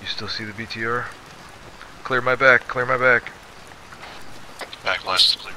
You still see the BTR? Clear my back, clear my back. Back left is clear.